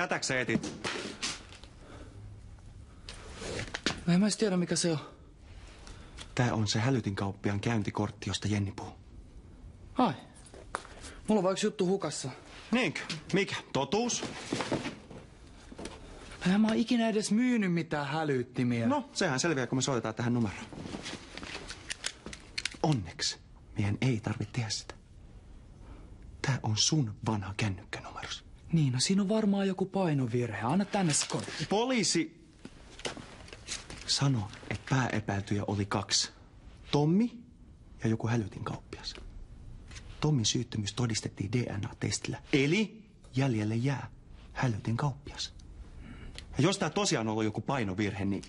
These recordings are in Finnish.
Tätäks sä etit? No en mä tiedä mikä se on. Tää on se hälytin kauppiaan käyntikortti, josta Jenni puhuu. Ai. Mulla on yksi juttu hukassa. Niinkö? Mikä? Totuus? En mä oon ikinä edes myynyt mitään hälyttimiä. No, sehän selviää, kun me soitetaan tähän numeroon. Onneksi meidän ei tarvitse tehdä sitä. Tää on sun vanha kännykkänumeros. Niin, no siinä on varmaan joku painovirhe. Anna tänne se kortti. Poliisi sano, että pääepäiltyjä oli kaksi. Tommi ja joku hälytin kauppias. Tommin syyttömyys todistettiin DNA-testillä. Eli jäljelle jää hälytin kauppias. Ja jos tämä tosiaan on ollut joku painovirhe, niin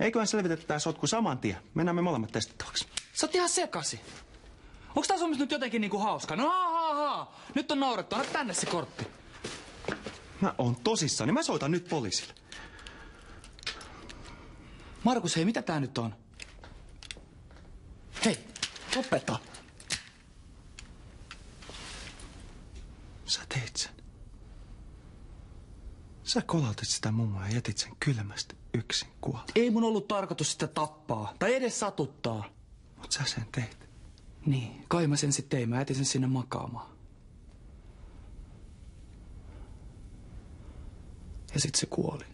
eiköhän selvitetä tämä sotku saman tien. Mennään me molemmat testittäväksi. Sä oot ihan sekasi. Onks tää nyt jotenkin niinku hauska? No ha, ha, ha. Nyt on naurettu. Anna tänne se kortti. Mä oon tosissani. Mä soitan nyt poliisille. Markus, hei, mitä tää nyt on? Hei, lopeta. Sä teit sen. Sä kolautit sitä mummoa ja jätit sen kylmästi yksin kuolla. Ei mun ollut tarkoitus sitä tappaa. Tai edes satuttaa. Mut sä sen teit. Niin, kai mä sen sitten tein. Mä jätin sen sinne makaamaan. sitten se kuoli.